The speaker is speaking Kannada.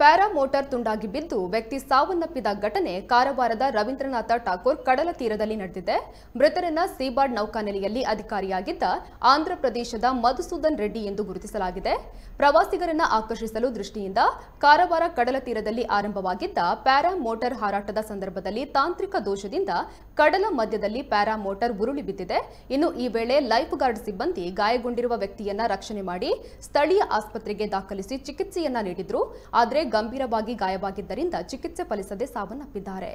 ಪ್ಯಾರಾ ಮೋಟಾರ್ ತುಂಡಾಗಿ ಬಿದ್ದು ವ್ಯಕ್ತಿ ಸಾವನ್ನಪ್ಪಿದ ಘಟನೆ ಕಾರವಾರದ ರವೀಂದ್ರನಾಥ ಠಾಕೂರ್ ಕಡಲ ತೀರದಲ್ಲಿ ನಡೆದಿದೆ. ಮೃತರನ್ನ ಸೀಬಾರ್ಡ್ ನೌಕಾನೆಲೆಯಲ್ಲಿ ಅಧಿಕಾರಿಯಾಗಿದ್ದ ಆಂಧ್ರಪ್ರದೇಶದ ಮಧುಸೂದನ್ ರೆಡ್ಡಿ ಎಂದು ಗುರುತಿಸಲಾಗಿದೆ. ಪ್ರವಾಸಿಗರನ್ನ ಆಕರ್ಷಿಸಲು ದೃಷ್ಟಿಯಿಂದ ಕಾರವಾರ ಕಡಲ ತೀರದಲ್ಲಿ ಆರಂಭವಾಗಿದ್ದ ಪ್ಯಾರಾ ಮೋಟಾರ್ ಹಾರಾಟದ ಸಂದರ್ಭದಲ್ಲಿ ತಾಂತ್ರಿಕ ದೋಷದಿಂದ ಕಡಲ ಮಧ್ಯದಲ್ಲಿ ಪ್ಯಾರಾ ಮೋಟಾರ್ ಉರುಳಿ ಬಿದ್ದಿದೆ. ಇನ್ನು ಈ ವೇಳೆ ಲೈಫ್ ಗಾರ್ಡ್ ಸಿಬ್ಬಂದಿ ಗಾಯಗೊಂಡಿರುವ ವ್ಯಕ್ತಿಯನ್ನ ರಕ್ಷಣೆ ಮಾಡಿ ಸ್ಥಳೀಯ ಆಸ್ಪತ್ರೆಗೆ ದಾಖಲಿಸಿ ಚಿಕಿತ್ಸೆಯನ್ನ ನೀಡಿದ್ರು. ಆದರೆ ಗಂಭೀರವಾಗಿ ಗಾಯವಾಗಿದ್ದರಿಂದ ಚಿಕಿತ್ಸೆ ಫಲಿಸದೆ ಸಾವನ್ನಪ್ಪಿದ್ದಾರೆ.